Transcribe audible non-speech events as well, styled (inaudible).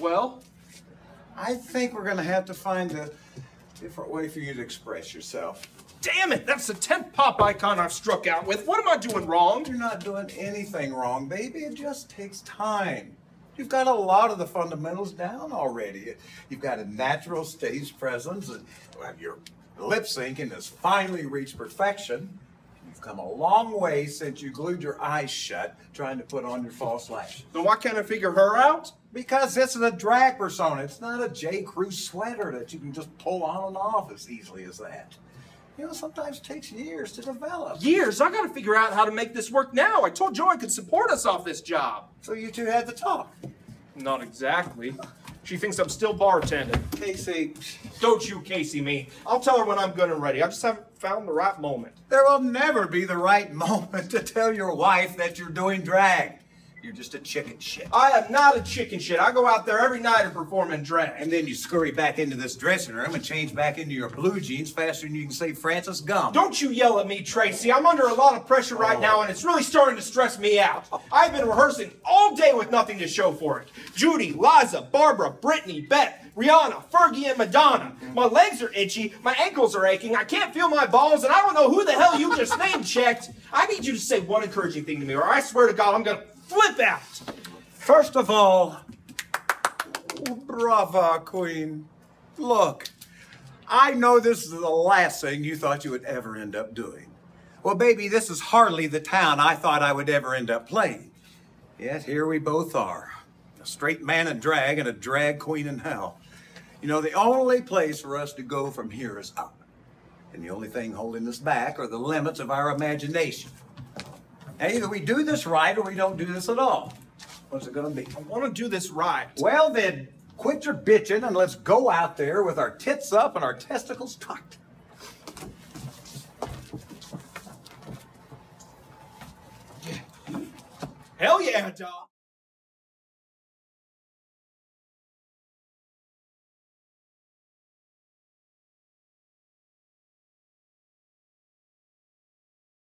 Well, I think we're gonna have to find a different way for you to express yourself. damn it, that's the 10th pop icon I've struck out with. What am I doing wrong? You're not doing anything wrong, baby. It just takes time. You've got a lot of the fundamentals down already. You've got a natural stage presence, and well, your lip syncing has finally reached perfection. You've come a long way since you glued your eyes shut trying to put on your false lashes. Then why can't I figure her out? Because this is a drag persona. It's not a J. Crew sweater that you can just pull on and off as easily as that. You know, sometimes it takes years to develop. Years. I gotta figure out how to make this work now. I told Joy I could support us off this job. So you two had to talk. Not exactly. She thinks I'm still bartending. Casey, Don't you Casey me. I'll tell her when I'm good and ready. I just haven't found the right moment. there will never be the right (laughs) moment to tell your wife that you're doing drag. You're just a chicken shit. I am not a chicken shit. I go out there every night and perform in drag. And then you scurry back into this dressing room and change back into your blue jeans faster than you can say Frances Gumm. Don't you yell at me, Tracy. I'm under a lot of pressure right oh. now, and it's really starting to stress me out. I've been rehearsing all day with nothing to show for it. Judy, Liza, Barbara, Britney, Beth, Rihanna, Fergie, and Madonna. My legs are itchy, my ankles are aching, I can't feel my balls, and I don't know who the hell you just name checked. I need you to say one encouraging thing to me, or I swear to God, I'm gonna flip out. First of all, brava, Queen. Look, I know this is the last thing you thought you would ever end up doing. Well, baby, this is hardly the town I thought I would ever end up playing. Yet here we both are a straight man in drag and a drag queen in hell. You know, the only place for us to go from here is up. And the only thing holding us back are the limits of our imagination. Now, either we do this right or we don't do this at all. What's it gonna be? I wanna do this right. Well, then, quit your bitching and let's go out there with our tits up and our testicles tucked. Hell yeah, dog.